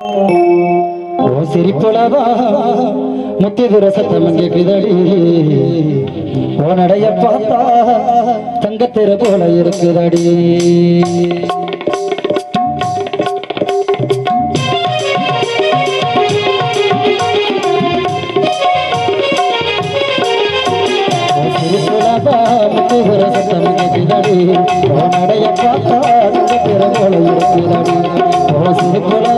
ஓ சிரிப்புலவா முத்திதுர சத்தம் கேக்குதடி ஓ நடைய பார்த்தா தங்கத்திற போல இருக்குதடி. முத்திதுர சத்தம் கேக்குதடி ஓ நடைய பார்த்தா தங்கத்திற போல இருக்குதடி. ஓ சிரிப்புலவா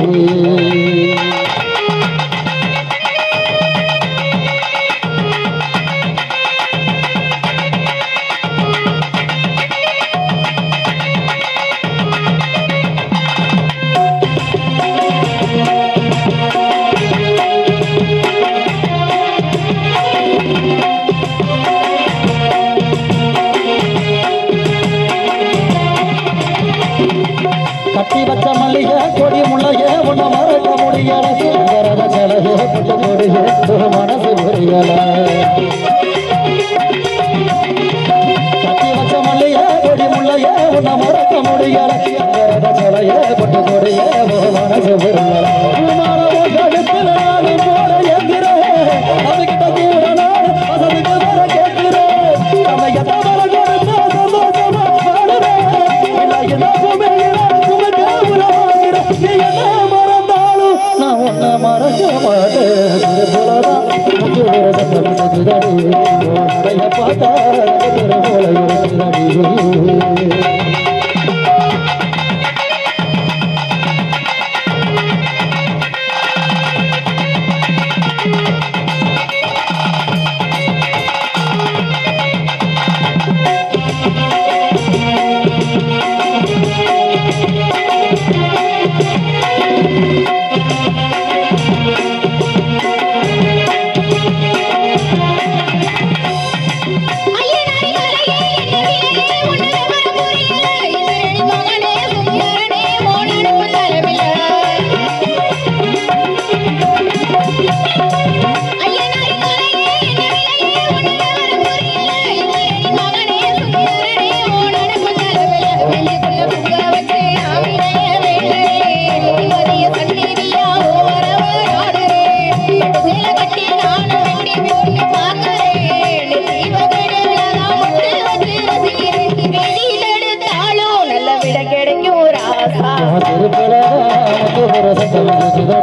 கொடி முள்ளைய உன்னை மறக்க முடியல. சுந்தரத சலகை பட்டு கொடியே ஒரு மனசு புரியல. கட்டி வச்ச மல்லிகை கொடி முள்ளைய உன்னை மறக்க முடியல. சங்கரத சலகை பட்டு கொடியே ஒரு மனசு புரியல. முத்து ஒரு சத்தம் இருக்குதடி உன் நடைய பார்த்தா முத்து